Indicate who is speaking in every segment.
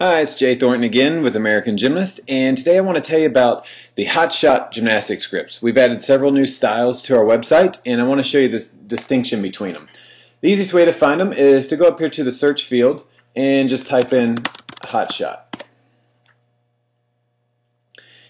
Speaker 1: Hi, it's Jay Thornton again with American Gymnast, and today I want to tell you about the Hot Shot gymnastics grips. We've added several new styles to our website, and I want to show you this distinction between them. The easiest way to find them is to go up here to the search field and just type in Hot Shot.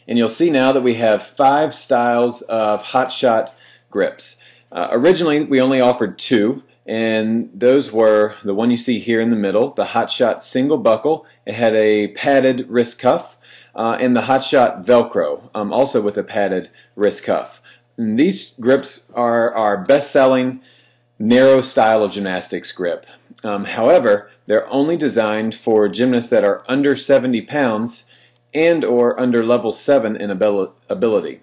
Speaker 1: And you'll see now that we have five styles of Hot Shot grips. Uh, originally, we only offered two, and those were the one you see here in the middle, the Hot Shot single buckle. It had a padded wrist cuff, uh, and the Hot Shot Velcro, um, also with a padded wrist cuff. And these grips are our best-selling narrow style of gymnastics grip. Um, however, they're only designed for gymnasts that are under 70 pounds and or under level 7 in ability.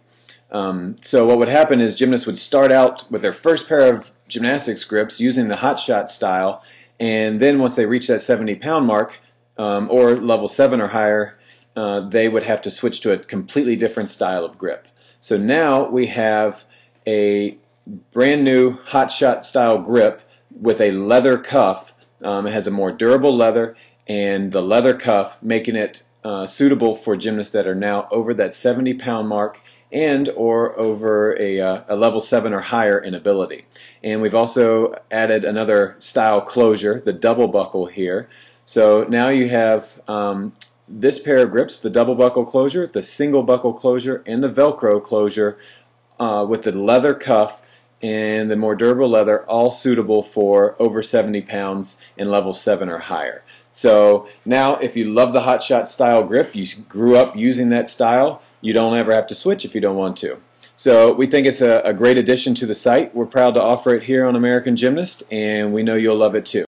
Speaker 1: Um, so what would happen is gymnasts would start out with their first pair of gymnastics grips using the hot shot style, and then once they reach that 70 pound mark um, or level 7 or higher, uh, they would have to switch to a completely different style of grip. So now we have a brand new hot shot style grip with a leather cuff. Um, it has a more durable leather and the leather cuff making it uh, suitable for gymnasts that are now over that 70 pound mark and or over a, uh, a, level 7 or higher in ability. And we've also added another style closure, the double buckle here. So now you have um, this pair of grips, the double buckle closure, the single buckle closure, and the Velcro closure uh, with the leather cuff and the more durable leather, all suitable for over 70 pounds in level 7 or higher. So now if you love the Hot Shot style grip, you grew up using that style, you don't ever have to switch if you don't want to. So we think it's a, a great addition to the site. We're proud to offer it here on American Gymnast, and we know you'll love it too.